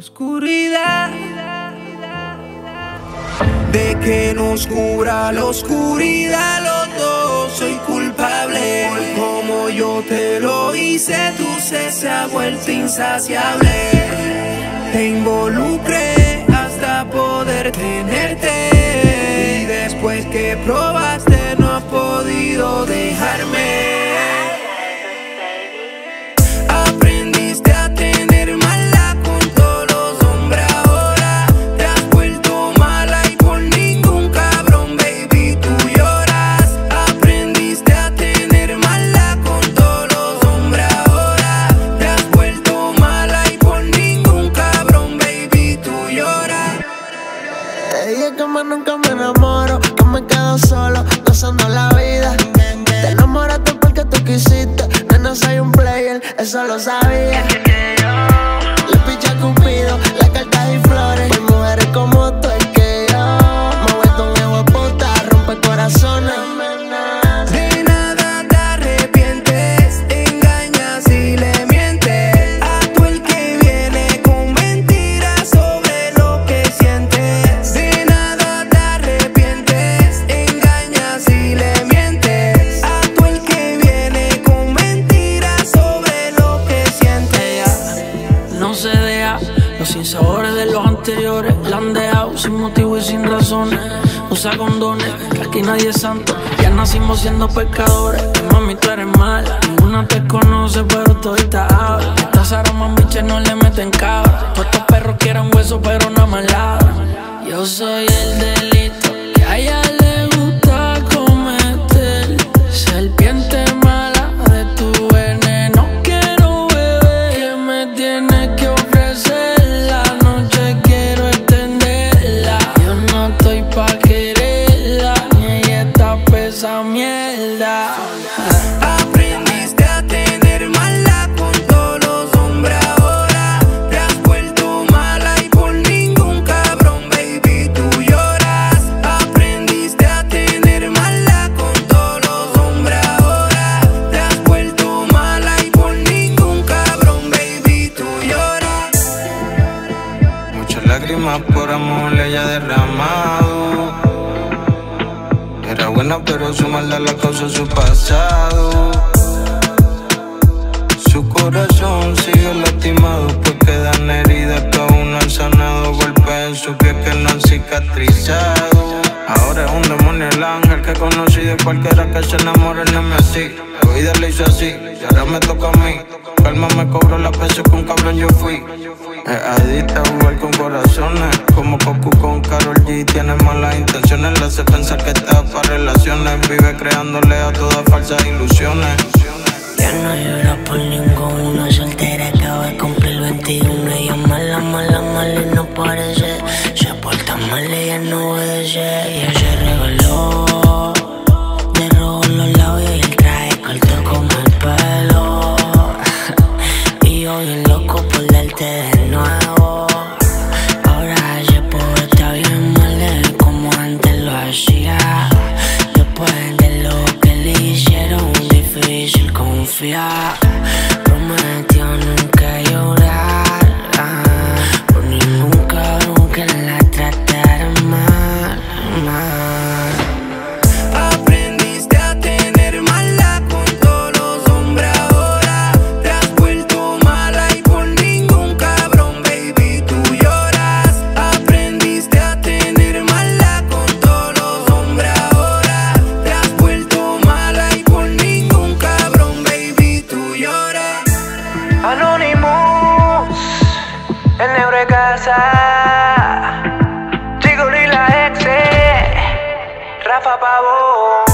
Oscuridad. De que nos cura la oscuridad los dos soy culpable. Como yo te lo hice tu sed se ha vuelto insaciable. Te involucré hasta poder tenerte. Y después que probaste no has podido dejarme Ella es que más nunca me enamoro, que me quedo solo, gozando la vida. Te enamoraste porque tú quisiste, nena soy un player, eso lo sabía. Dejado sin motivo y sin razones. Usa condones, aquí nadie es santo. Ya nacimos siendo pecadores. Mami, tú eres mala. Ninguna te conoce, pero todita habla. Estas aromas biches no le meten cabra. Todos estos perros quieren hueso, pero no ladran. Yo soy el delito que a lágrimas por amor haya derramado. Era buena, pero su maldad la causó su pasado. Su corazón sigue lastimado, pues quedan heridas que aún no han sanado. Golpes en su piel que no han cicatrizado. Ahora es un demonio el ángel que conocí de cualquiera que se enamore, no me así. La vida le hizo así, y ahora me toca a mí. Calma me cobró la peso que un cabrón yo fui. Es adicta a jugar con corazones. Como Goku con Karol G. Tiene malas intenciones, le hace pensar que está para relaciones. Vive creándole a todas falsas ilusiones. Ya no lloro por ninguno, soltera acaba de cumplir 21 Ella mala, mala, mala y no parece no pa' pavo.